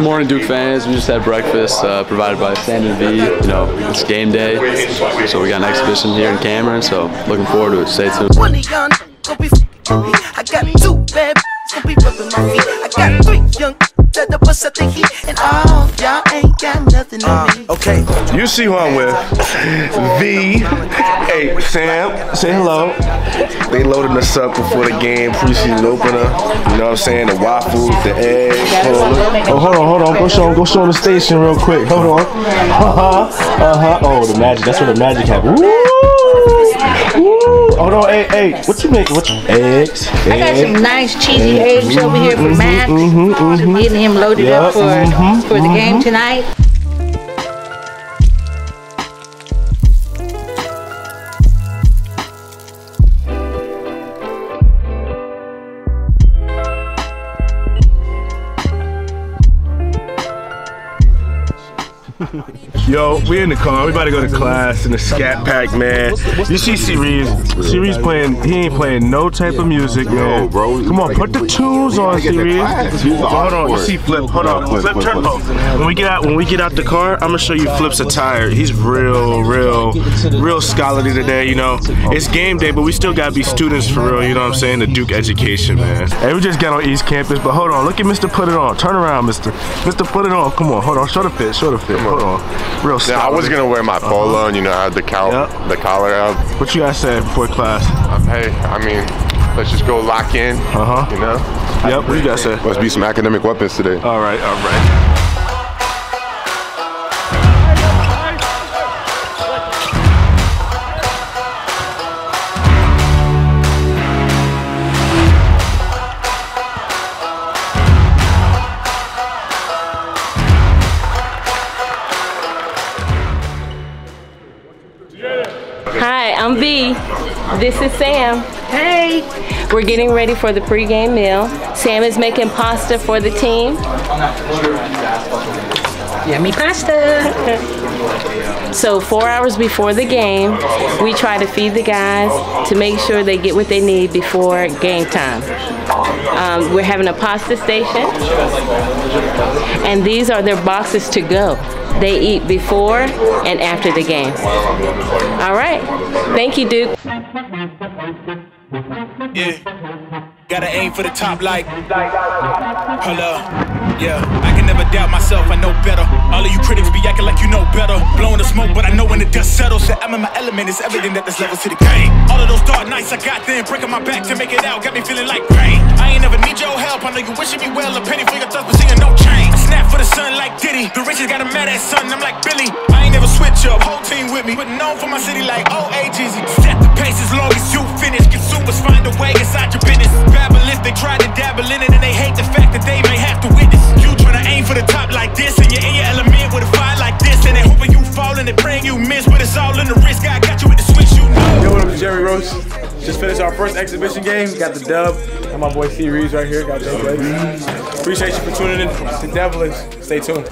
Good morning, Duke fans. We just had breakfast uh, provided by Sam and V. You know, it's game day, so we got an exhibition here in Cameron. So looking forward to it. Stay tuned. I got two bad gonna be my feet. I got three young that bust at the heat, and all y'all ain't got nothing on me. Uh, okay, you see who I'm with. V. Hey, Sam, say hello. They loaded us up before the game, preseason opener. You know what I'm saying? The waffles, the eggs. Hold on, oh, hold on, hold on. Go show them, go show them the station real quick. Hold on. Uh huh. Uh huh. Oh, the magic. That's where the magic happened. Woo! Woo! Hold on, hey, hey. What you making? What you, eggs? I got some nice cheesy eggs, eggs over here for mm-hmm, Max. Mm-hmm, mm-hmm. Getting him loaded yep, up for mm-hmm, for the game mm-hmm. tonight. Yo, we in the car. We about to go to class in the Scat Pack, man. You see Cerise. Cerise playing, he ain't playing no type of music, man. Come on, put the tunes on, Cerise. Hold on, you see Flip. Hold on, Flip, turn When we get out, when we get out the car, I'm gonna show you Flip's attire. He's real, real, real scholarly today, you know. It's game day, but we still gotta be students for real, you know what I'm saying? The Duke education, man. Hey, we just got on East Campus, but hold on, look at Mr. Put It On. Turn around, Mr. Mr. Put It On. Come on, hold on, show the fit, show the fit. Hold on real Yeah, I was gonna wear my polo uh -huh. and you know I had the cow yep. the collar out. What you guys say before class? Um, hey, I mean, let's just go lock in. Uh huh. You know. Yep. What you guys say? Must be some academic weapons today. All right. All right. I'm V. This is Sam. Hey. We're getting ready for the pregame meal. Sam is making pasta for the team. Yummy pasta. so four hours before the game, we try to feed the guys to make sure they get what they need before game time. Um, we're having a pasta station, and these are their boxes to go. They eat before and after the game. All right. Thank you, Duke. Yeah. Gotta aim for the top like. Hello. Yeah, I can never doubt myself, I know better. All of you critics be acting like you know better. Blowing the smoke, but I know when the dust settles. That I'm in my element, it's evident that there's levels to the game. All of those dark nights I got then, breaking my back to make it out, got me feeling like rain. I ain't never need your help, I know you wishing me well. A penny for your thoughts, but seeing no change. snap for the sun like Diddy. The riches got a mad son, I'm like Billy. I ain't never switch up, whole team with me. But known for my city like oh, OAGZ. Set the pace as long as you finish. Consumers find a way inside your business. Babble if they try to dabble in it, and they hate the fact that they may have to witness. You tryna aim for the top like this, and you're in your element with a fire like this, and they hoping you fall and they praying you miss, but it's all in the risk. I got you with the switch, you know. Yo, what up, Jeremy Roach? Just finished our first exhibition game, got the dub, and my boy C Reeves right here, got Jay Appreciate you for tuning in to Devilish. Stay tuned.